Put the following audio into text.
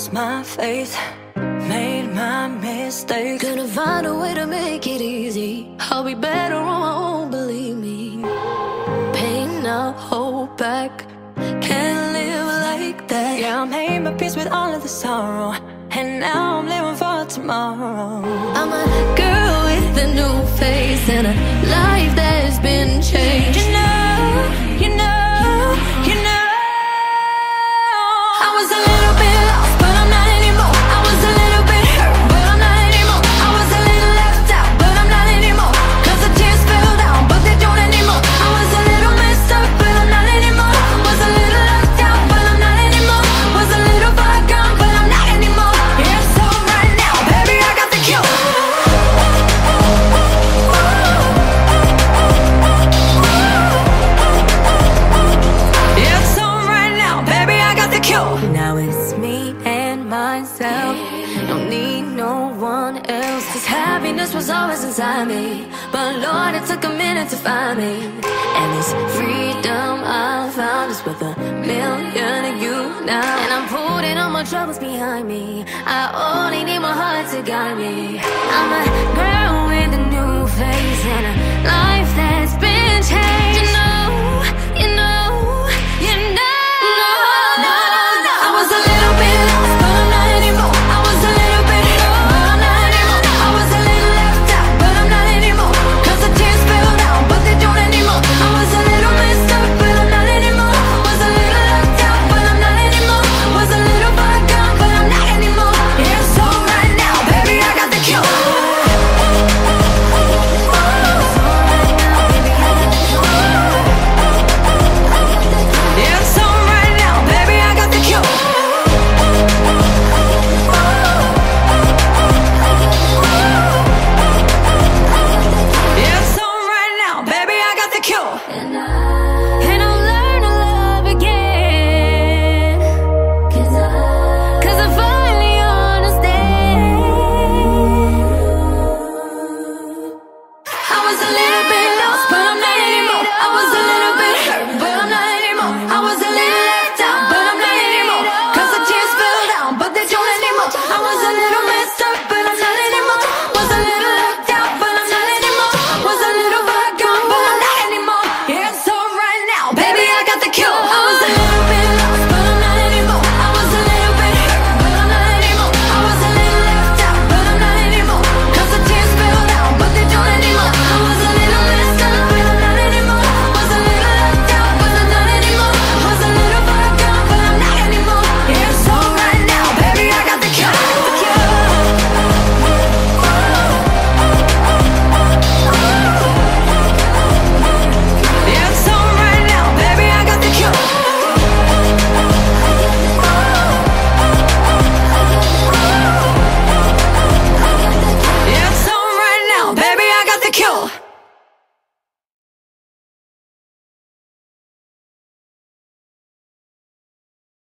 lost my faith, made my mistakes. Gonna find a way to make it easy. I'll be better on my own, believe me. Pain, I'll hold back. Can't live like that. Yeah, I made my peace with all of the sorrow, and now I'm living for tomorrow. I'm a girl with a new face and a life one. Cause happiness was always inside me. But Lord, it took a minute to find me. And this freedom I found is worth a million of you now. And I'm putting all my troubles behind me. I only need my heart to guide me. I'm a